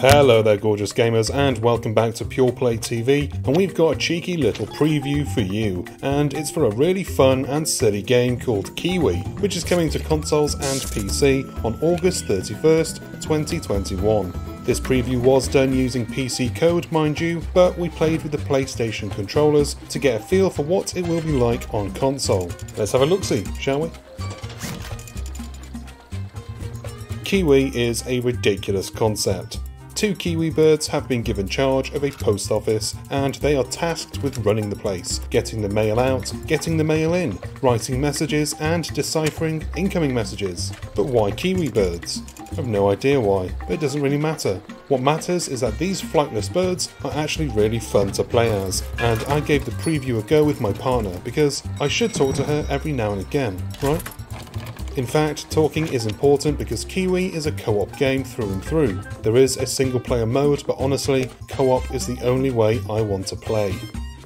Hello there, gorgeous gamers, and welcome back to Pure Play TV. And we've got a cheeky little preview for you, and it's for a really fun and silly game called KeyWe, which is coming to consoles and PC on August 31st, 2021. This preview was done using PC code, mind you, but we played with the PlayStation controllers to get a feel for what it will be like on console. Let's have a look see, shall we? KeyWe is a ridiculous concept. Two Kiwi birds have been given charge of a post office and they are tasked with running the place, getting the mail out, getting the mail in, writing messages and deciphering incoming messages. But why Kiwi birds? I've no idea why, but it doesn't really matter. What matters is that these flightless birds are actually really fun to play as, and I gave the preview a go with my partner because I should talk to her every now and again, right? In fact, talking is important because KeyWe is a co-op game through and through. There is a single player mode, but honestly, co-op is the only way I want to play.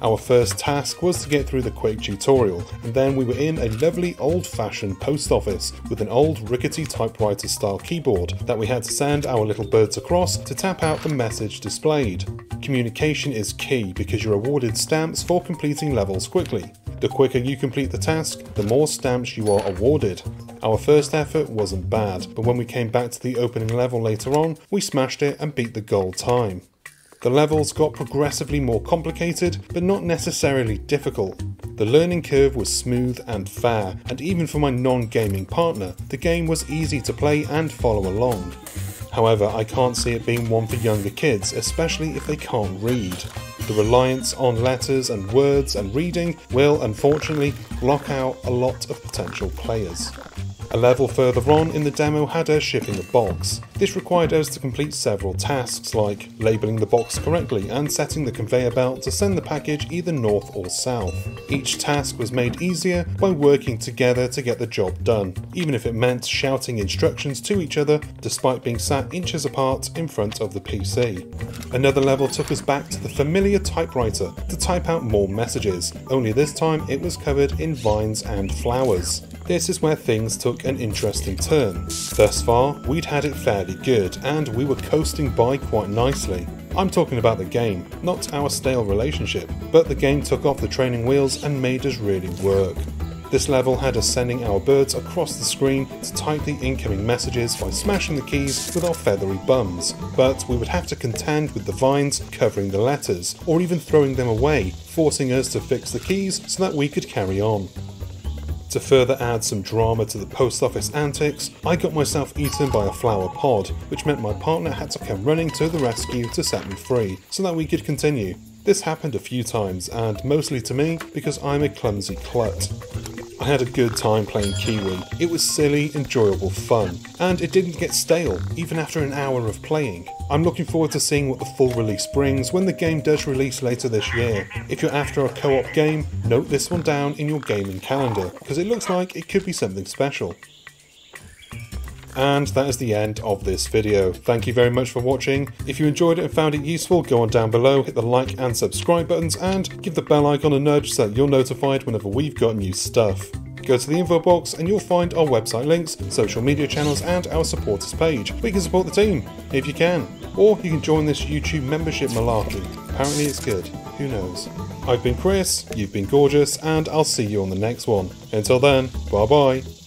Our first task was to get through the quick tutorial, and then we were in a lovely old fashioned post office with an old rickety typewriter style keyboard that we had to send our little birds across to tap out the message displayed. Communication is key because you're awarded stamps for completing levels quickly. The quicker you complete the task, the more stamps you are awarded. Our first effort wasn't bad, but when we came back to the opening level later on, we smashed it and beat the goal time. The levels got progressively more complicated, but not necessarily difficult. The learning curve was smooth and fair, and even for my non gaming partner, the game was easy to play and follow along. However, I can't see it being one for younger kids, especially if they can't read. The reliance on letters and words and reading will unfortunately lock out a lot of potential players. A level further on in the demo had us shipping a box. This required us to complete several tasks like labelling the box correctly and setting the conveyor belt to send the package either north or south. Each task was made easier by working together to get the job done, even if it meant shouting instructions to each other despite being sat inches apart in front of the PC. Another level took us back to the familiar typewriter to type out more messages, only this time it was covered in vines and flowers. This is where things took an interesting turn. Thus far, we'd had it fairly good, and we were coasting by quite nicely. I'm talking about the game, not our stale relationship, but the game took off the training wheels and made us really work. This level had us sending our birds across the screen to type the incoming messages by smashing the keys with our feathery bums, but we would have to contend with the vines covering the letters, or even throwing them away, forcing us to fix the keys so that we could carry on. To further add some drama to the post office antics, I got myself eaten by a flower pod, which meant my partner had to come running to the rescue to set me free, so that we could continue. This happened a few times, and mostly to me because I'm a clumsy clut. I had a good time playing KeyWe. It was silly, enjoyable fun, and it didn't get stale, even after an hour of playing. I'm looking forward to seeing what the full release brings when the game does release later this year. If you're after a co op game, note this one down in your gaming calendar, because it looks like it could be something special. And that is the end of this video. Thank you very much for watching. If you enjoyed it and found it useful, go on down below, hit the like and subscribe buttons, and give the bell icon a nudge so that you're notified whenever we've got new stuff. Go to the info box and you'll find our website links, social media channels, and our supporters page you can support the team, if you can. Or you can join this YouTube membership malarkey. Apparently it's good. Who knows? I've been Chris, you've been gorgeous, and I'll see you on the next one. Until then, bye bye.